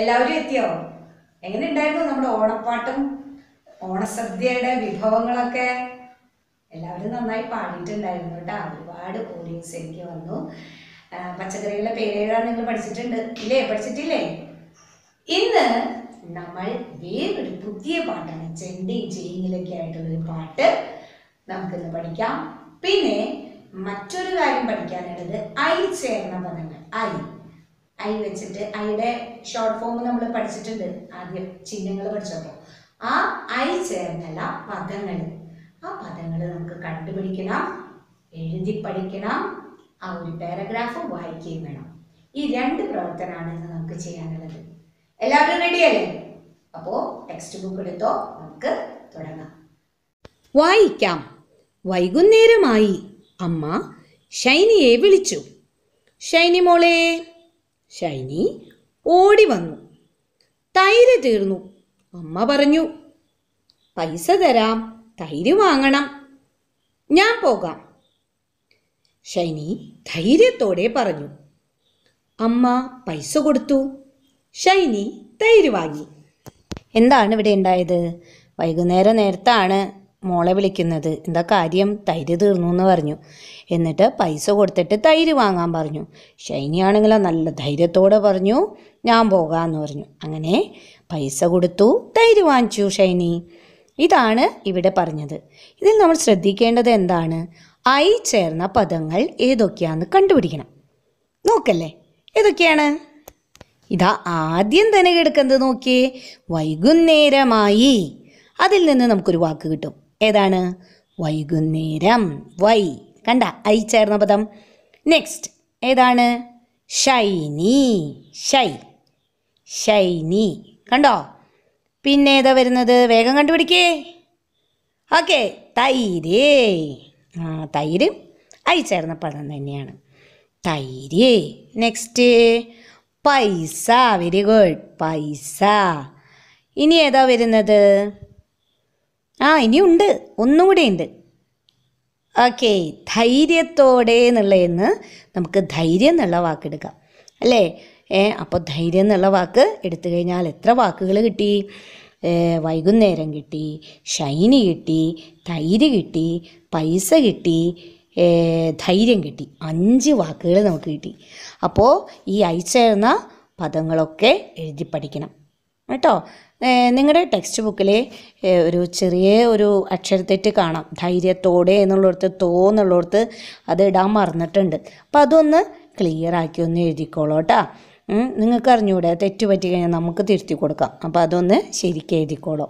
എല്ലാവരും എത്തിയോ? എങ്ങനെ ഉണ്ടായിരുന്നു നമ്മുടെ ഓണപ്പാട്ടും ഓണസദ്യയുടെ വിഭവങ്ങളൊക്കെ? എല്ലാവരും നന്നായി പാടിയിട്ടുണ്ടായിരുന്നു കേട്ടോ. ഒരുപാട് ഓഡിയൻസ് എനിക്ക് വന്നു. പച്ചക്കറികളുടെ പേരുകളാണ് നിങ്ങൾ പഠിച്ചിട്ടുണ്ട്. ഇല്ലേ? പഠിച്ചിട്ടില്ലേ? ഇന്ന് നമ്മൾ വേറൊരു പുതിയ പാട്ടാണ്. ചെണ്ടയും ചെയ്യിലൊക്കെ ആയിട്ടുള്ളൊരു പാട്ട് നമുക്കിന്ന് പഠിക്കാം. പിന്നെ മറ്റൊരു കാര്യം പഠിക്കാനുള്ളത് ഐ ചേർന്ന പദങ്ങൾ. ഐ. ഐ വെച്ചിട്ട് ഐയുടെ ഷോർട്ട് ഫോം നമ്മൾ പഠിച്ചിട്ടുണ്ട്. ആദ്യം ചിഹ്നങ്ങൾ പഠിച്ചപ്പോൾ ആ ഐ ചേർന്നല്ല പദങ്ങൾ ആ പദങ്ങൾ നമുക്ക് കണ്ടുപിടിക്കണം എഴുതി പഠിക്കണം ആ ഒരു പാരഗ്രാഫ് വായിക്കുകയും വേണം. ഈ രണ്ട് പ്രവർത്തനമാണ് ഇന്ന് നമുക്ക് ചെയ്യാനുള്ളത്. എല്ലാവരും റെഡിയല്ലേ അപ്പോൾ ടെക്സ്റ്റ് ബുക്ക് എടുത്തോ നമുക്ക് തുടങ്ങാം. വായിക്കാം. വൈകുന്നേരമായി അമ്മ ഷൈനിയെ വിളിച്ചു. ഷൈനി മോളെ ഷൈനി ഓടി വന്നു. തൈര് തീർന്നു. അമ്മ പറഞ്ഞു പൈസ തരാം തൈര് വാങ്ങണം. ഞാൻ പോകാം. ഷൈനി ധൈര്യത്തോടെ പറഞ്ഞു. അമ്മ പൈസ കൊടുത്തു. ഷൈനി തൈര് വാങ്ങി. എന്താണ് ഇവിടെ ഉണ്ടായത്? വൈകുന്നേരം നേരത്താണ് മോളെ വിളിക്കുന്നത്. എന്താ കാര്യം? തൈര് തീർന്നു എന്ന് പറഞ്ഞു. എന്നിട്ട് പൈസ കൊടുത്തിട്ട് തൈര് വാങ്ങാൻ പറഞ്ഞു. ഷൈനിയാണെങ്കിലോ നല്ല ധൈര്യത്തോടെ പറഞ്ഞു ഞാൻ പോകാമെന്ന് പറഞ്ഞു. അങ്ങനെ പൈസ കൊടുത്തു തൈര് വാങ്ങിച്ചു ഷൈനി. ഇതാണ് ഇവിടെ പറഞ്ഞത്. ഇതിൽ നമ്മൾ ശ്രദ്ധിക്കേണ്ടത് എന്താണ്? ഐ ചേർന്ന പദങ്ങൾ ഏതൊക്കെയാണെന്ന് കണ്ടുപിടിക്കണം. നോക്കല്ലേ? ഏതൊക്കെയാണ്? ഇതാ ആദ്യം തന്നെ കിടക്കുന്നത് നോക്കിയേ. വൈകുന്നേരമായി. അതിൽ നിന്ന് നമുക്കൊരു വാക്ക് കിട്ടും. ഏതാണ്? വൈകുന്നേരം. വൈ. കണ്ട ഐ ചേർന്ന പദം. നെക്സ്റ്റ് ഏതാണ്? ഷൈനി ഷൈ ഷൈനി കണ്ടോ? പിന്നെ ഏതാ വരുന്നത്? വേഗം കണ്ടുപിടിക്കേ. ഓക്കെ തൈര്. ആ തൈര് ഐ ചേർന്ന പദം തന്നെയാണ്. തൈര്. നെക്സ്റ്റ് പൈസ. വെരി ഗുഡ് പൈസ. ഇനി ഏതാ വരുന്നത്? ആ ഇനിയുണ്ട്. ഒന്നും കൂടെ ഉണ്ട്. ഓക്കെ ധൈര്യത്തോടെ എന്നുള്ളതെന്ന് നമുക്ക് ധൈര്യം എന്നുള്ള വാക്കെടുക്കാം അല്ലേ? ഏ അപ്പോൾ ധൈര്യം എന്നുള്ള വാക്ക് എടുത്തു കഴിഞ്ഞാൽ എത്ര വാക്കുകൾ കിട്ടി? വൈകുന്നേരം കിട്ടി ഷൈനി കിട്ടി തൈര് കിട്ടി പൈസ കിട്ടി ധൈര്യം കിട്ടി. അഞ്ച് വാക്കുകൾ നമുക്ക് കിട്ടി. അപ്പോൾ ഈ അയച്ചേർന്ന പദങ്ങളൊക്കെ എഴുതി പഠിക്കണം. കേട്ടോ? നിങ്ങളുടെ ടെക്സ്റ്റ് ബുക്കിൽ ഒരു ചെറിയ ഒരു അക്ഷരത്തെറ്റ് കാണാം. ധൈര്യത്തോടെ എന്നുള്ളിടത്ത് തോ എന്നുള്ളിടത്ത് അത് ഇടാൻ മറന്നിട്ടുണ്ട്. അപ്പം അതൊന്ന് ക്ലിയർ ആക്കി ഒന്ന് എഴുതിക്കോളൂ കേട്ടോ. നിങ്ങൾക്ക് അറിഞ്ഞൂടെ തെറ്റ് പറ്റി കഴിഞ്ഞാൽ നമുക്ക് തിരുത്തി കൊടുക്കാം. അപ്പോൾ അതൊന്ന് ശരിക്കും എഴുതിക്കോളൂ.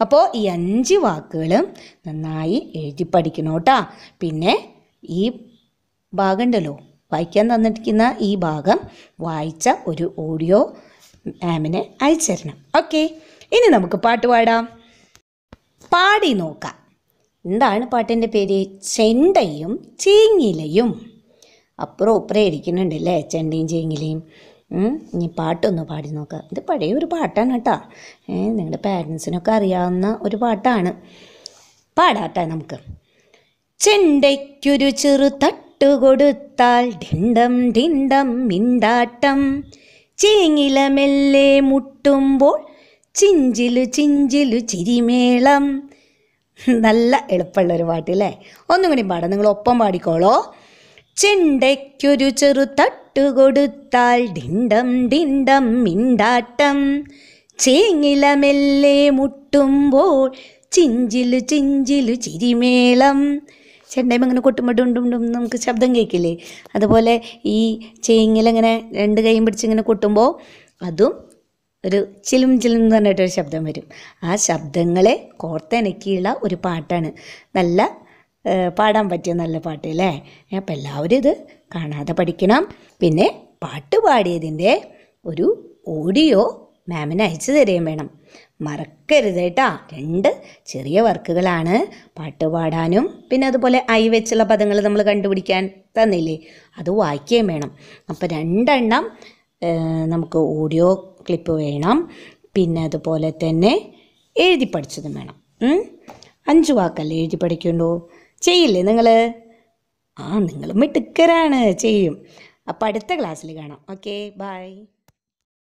അപ്പോൾ ഈ അഞ്ച് വാക്കുകളും നന്നായി എഴുതി പഠിക്കണം കേട്ടോ. പിന്നെ ഈ ഭാഗം ഉണ്ടല്ലോ വായിക്കാൻ തന്നിരിക്കുന്ന ഈ ഭാഗം വായിച്ച ഒരു ഓഡിയോ മാമിന് അയച്ചു തരണം ഓക്കെ ഇനി നമുക്ക് പാട്ട് പാടാം. പാടി നോക്കാം. എന്താണ് പാട്ടിന്റെ പേര്? ചെണ്ടയും ചേങ്ങിലയും അപ്പുറം ഇപ്പുറം ഇരിക്കുന്നുണ്ടല്ലേ ചെണ്ടയും ചേങ്ങിലയും ഇനി പാട്ടൊന്ന് പാടി നോക്കാം. ഇത് പഴയ ഒരു പാട്ടാണ് കേട്ടോ. നിങ്ങളുടെ പാരൻസിനൊക്കെ അറിയാവുന്ന ഒരു പാട്ടാണ്. പാടാട്ടെ നമുക്ക്. ചെണ്ടയ്ക്കൊരു ചെറു തട്ടുകൊടുത്താൽ ഡിണ്ടം ഡിണ്ടം മിണ്ടാട്ടം. ചേങ്ങില മെല്ലെ മുട്ടുമ്പോൾ ചിഞ്ചിലു ചിഞ്ചിലു ചിരിമേളം. നല്ല എളുപ്പമുള്ളൊരു ഒരു അല്ലേ ഒന്നും കൂടി പാടാം. നിങ്ങൾ ഒപ്പം പാടിക്കോളോ. ചെണ്ടയ്ക്കൊരു ചെറു തട്ടു കൊടുത്താൽ ഡിണ്ടം ഡിണ്ടം മിണ്ടാട്ടം. ചേങ്ങില മെല്ലെ മുട്ടുമ്പോൾ ചിഞ്ചിലു ചിഞ്ചിലു ചിരിമേളം. ചെണ്ടയും ഇങ്ങനെ കൊട്ടുമ്പോൾ ഡും ഡും നമുക്ക് ശബ്ദം കേൾക്കില്ലേ? അതുപോലെ ഈ ചേങ്ങിലിങ്ങനെ രണ്ട് കൈയും പിടിച്ചിങ്ങനെ കൊട്ടുമ്പോൾ അതും ഒരു ചിലും ചിലും എന്ന് പറഞ്ഞിട്ടൊരു ശബ്ദം വരും. ആ ശബ്ദങ്ങളെ കോർത്തിണക്കിയുള്ള ഒരു പാട്ടാണ്. നല്ല പാടാൻ പറ്റിയ നല്ല പാട്ട് അല്ലേ? അപ്പം എല്ലാവരും ഇത് കാണാതെ പഠിക്കണം. പിന്നെ പാട്ട് പാടിയതിന്റെ ഒരു ഓഡിയോ മാമിന് അയച്ചു തരുകയും വേണം. മറക്കരുത് കേട്ടാ. രണ്ട് ചെറിയ വർക്കുകളാണ് പാട്ട് പാടാനും പിന്നെ അതുപോലെ ഐ വെച്ചുള്ള പദങ്ങൾ നമ്മൾ കണ്ടുപിടിക്കാൻ തന്നില്ലേ? അത് വായിക്കുകയും വേണം. അപ്പോൾ രണ്ടെണ്ണം നമുക്ക് ഓഡിയോ ക്ലിപ്പ് വേണം. പിന്നെ അതുപോലെ തന്നെ എഴുതി പഠിച്ചതും വേണം? അഞ്ച് വാക്കല്ലേ എഴുതി പഠിക്കണ്ടോ ചെയ്യില്ലേ നിങ്ങൾ ആ നിങ്ങളും മിടുക്കരാണ്. ചെയ്യും. അപ്പോൾ അടുത്ത ക്ലാസ്സിൽ കാണാം. Okay bye.